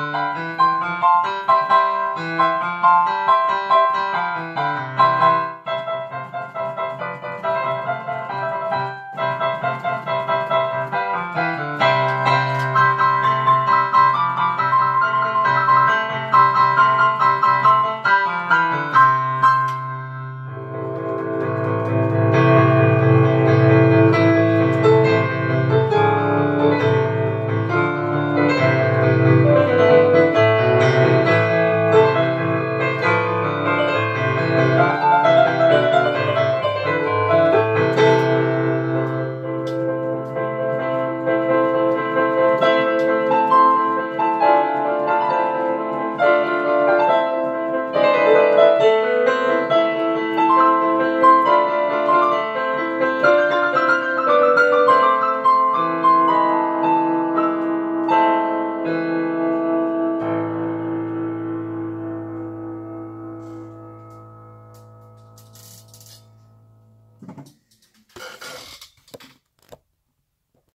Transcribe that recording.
Música